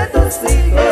você é todos